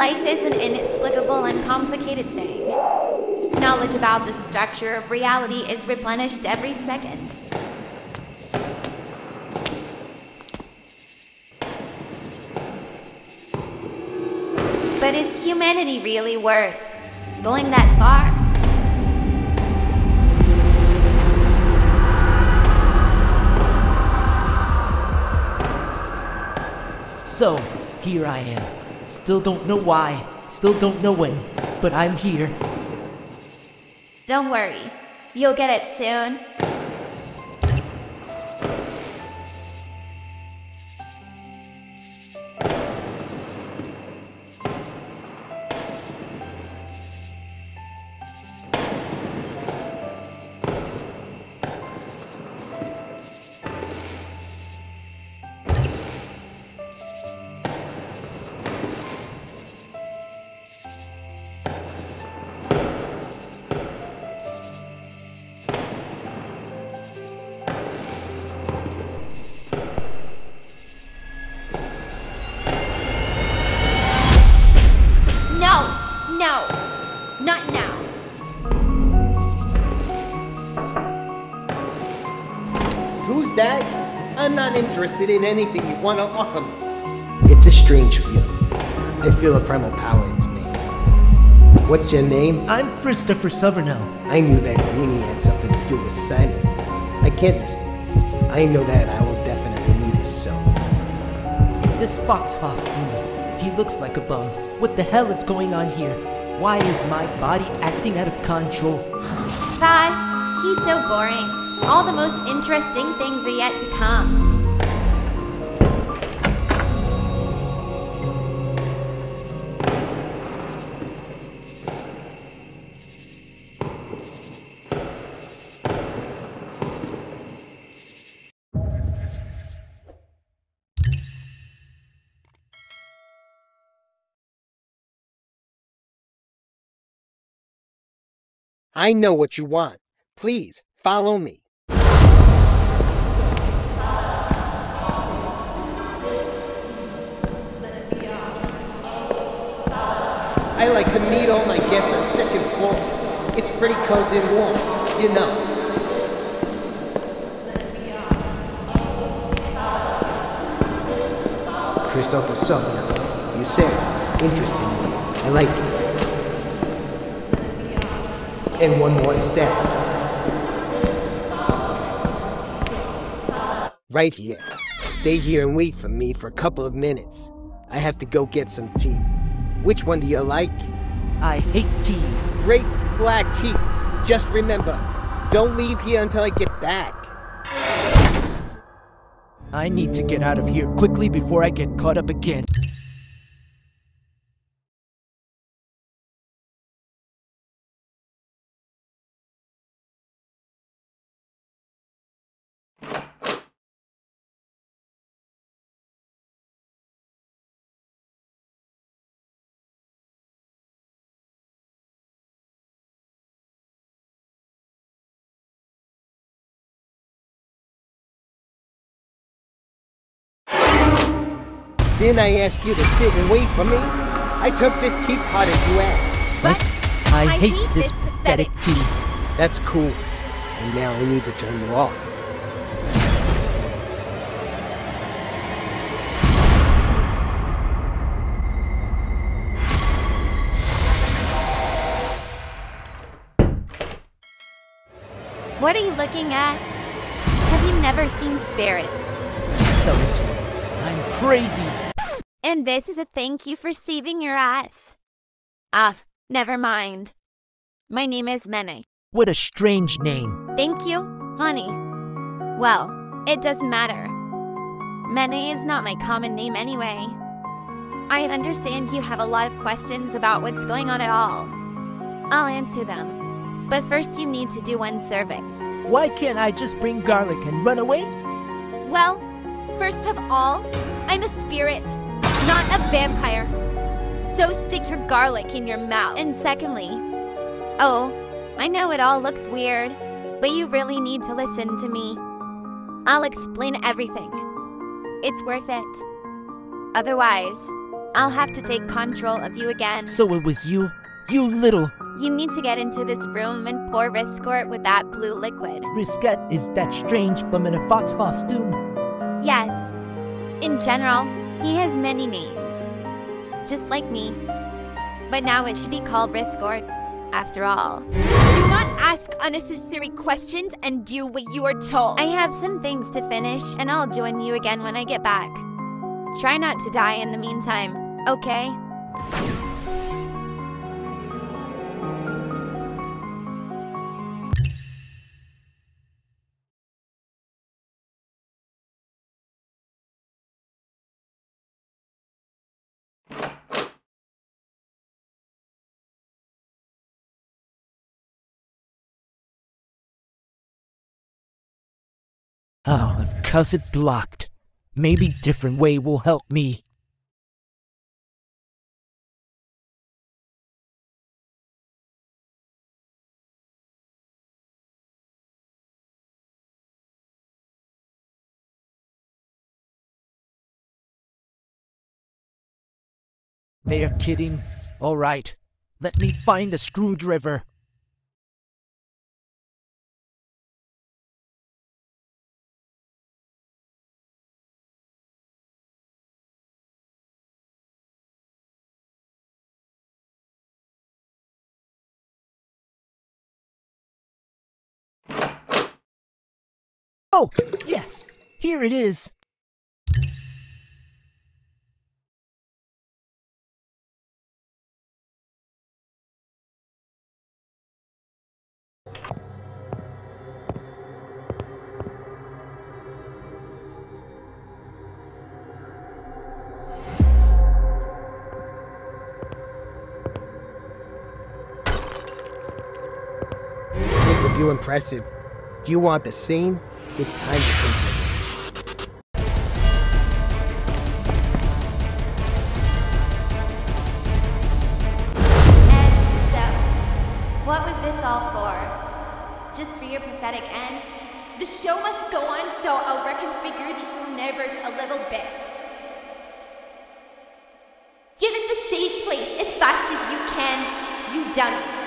Life is an inexplicable and complicated thing. Knowledge about the structure of reality is replenished every second. But is humanity really worth going that far? So, here I am. Still don't know why, still don't know when, but I'm here. Don't worry, you'll get it soon. Interested in anything you want to offer me. It's a strange feeling. I feel a primal power in this man. What's your name? I'm Christopher Suvernell. I knew that Greenie had something to do with Simon. I can't miss it. I know that I will definitely need his soul. In this fox costume, he looks like a bum. What the hell is going on here? Why is my body acting out of control? God, he's so boring. All the most interesting things are yet to come. I know what you want. Please, follow me. I like to meet all my guests on second floor. It's pretty cozy and warm, you know. Christopher Sumner, you said, interesting. I like it. And one more step. Right here. Stay here and wait for me for a couple of minutes. I have to go get some tea. Which one do you like? I hate tea. Great black tea. Just remember, don't leave here until I get back. I need to get out of here quickly before I get caught up again. Didn't I ask you to sit and wait for me? I took this teapot as you asked. But I, I hate, hate this this pathetic pathetic tea. That's cool. And now I need to turn you off. what are you looking at? Have you never seen Spirit? Excellent. I'm crazy. And this is a thank you for saving your ass. Ah, never mind. My name is Mene. What a strange name. Thank you, honey. Well, it doesn't matter. Mene is not my common name anyway. I understand you have a lot of questions about what's going on at all. I'll answer them. But first, you need to do one service. Why can't I just bring garlic and run away? Well, first of all, I'm a spirit, not a vampire. So stick your garlic in your mouth. And secondly, oh, I know it all looks weird, but you really need to listen to me. I'll explain everything. It's worth it. Otherwise, I'll have to take control of you again. So it was you? You little You need to get into this room and pour Riscort with that blue liquid. Risket is that strange but in a fox costume. Yes. In general, he has many names. Just like me. But now it should be called Riscort, after all. Do not ask unnecessary questions and do what you are told. I have some things to finish, and I'll join you again when I get back. Try not to die in the meantime, okay? Oh, I've cuz it blocked. Maybe different way will help me. They are kidding. All right, let me find the screwdriver. Oh, yes, here it is. Impressive. Do you want the same? It's time to. And so, what was this all for? Just for your pathetic end? The show must go on, so I'll reconfigure the universe a little bit. Get in the safe place as fast as you can, you dummy.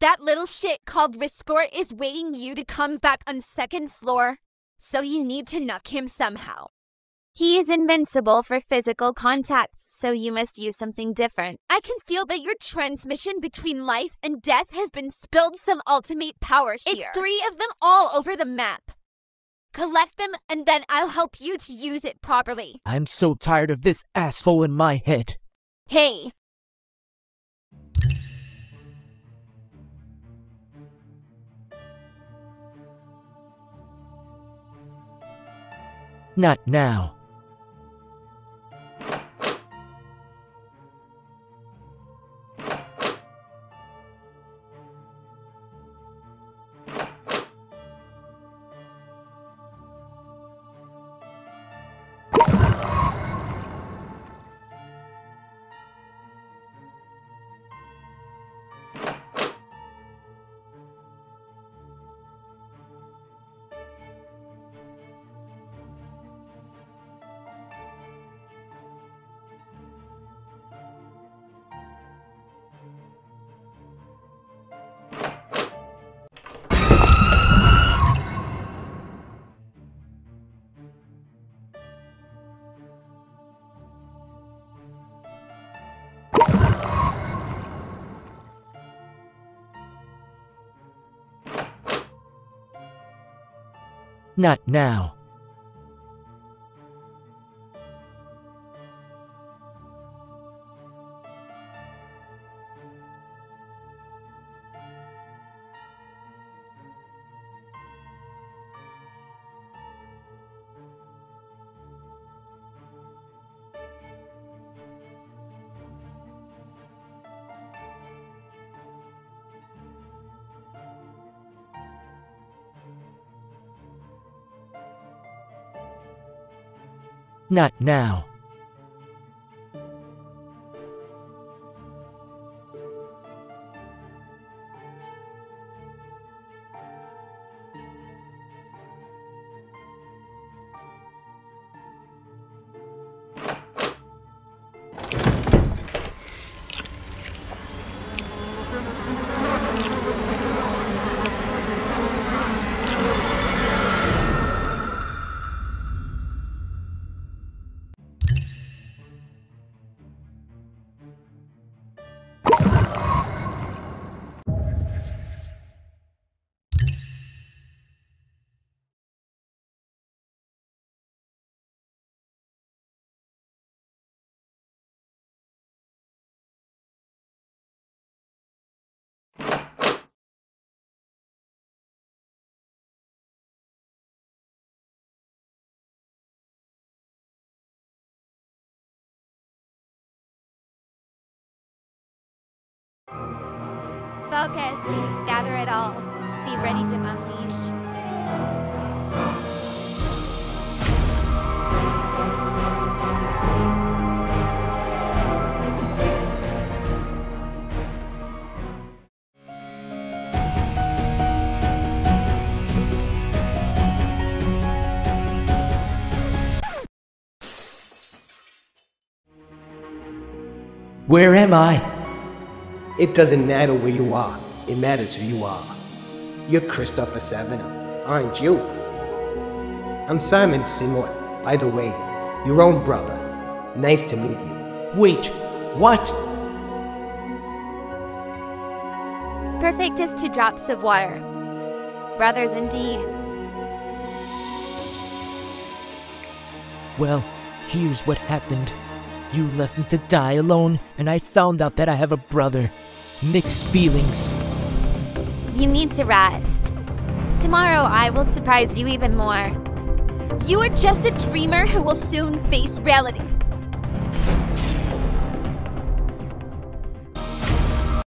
That little shit called Riscort is waiting you to come back on second floor, so you need to knock him somehow. He is invincible for physical contact, so you must use something different. I can feel that your transmission between life and death has been spilled some ultimate power here. It's three of them all over the map. Collect them, and then I'll help you to use it properly. I'm so tired of this asshole in my head. Hey, Not now. Not now. Not now. Focus. Gather it all. Be ready to unleash. Where am I? It doesn't matter where you are, it matters who you are. You're Christopher Savino, aren't you? I'm Simon Seymour, by the way, your own brother. Nice to meet you. Wait, what? Perfect as two drops of water. Brothers indeed. Well, here's what happened. You left me to die alone, and I found out that I have a brother. Mixed feelings. You need to rest. Tomorrow I will surprise you even more. You are just a dreamer who will soon face reality.